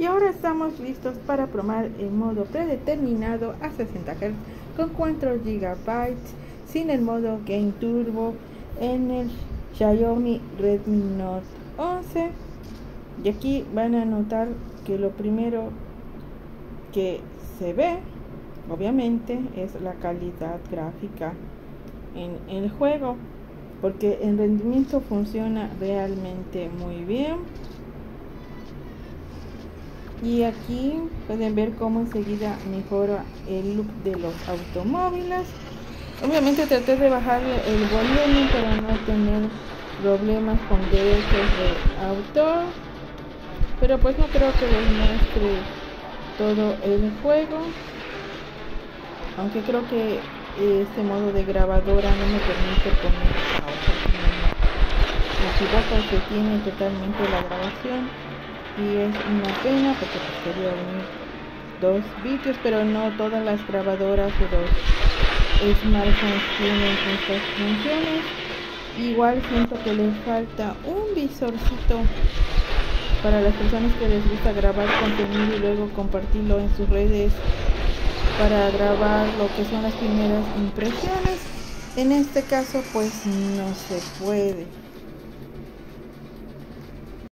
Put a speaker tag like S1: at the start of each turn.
S1: Y ahora estamos listos para probar el modo predeterminado a 60 Hz con 4 GB sin el modo Game Turbo en el Xiaomi Redmi Note 11. Y aquí van a notar que lo primero que se ve, obviamente, es la calidad gráfica en el juego, porque el rendimiento funciona realmente muy bien y aquí pueden ver cómo enseguida mejora el look de los automóviles. Obviamente traté de bajar el volumen para no tener problemas con derechos de autor pero pues no creo que les muestre todo el juego. Aunque creo que este modo de grabadora no me permite poner si se tiene totalmente la grabación y es una pena porque pues unir dos vídeos pero no todas las grabadoras o los smartphones tienen estas funciones. Igual siento que le falta un visorcito para las personas que les gusta grabar contenido y luego compartirlo en sus redes para grabar lo que son las primeras impresiones. En este caso pues no se puede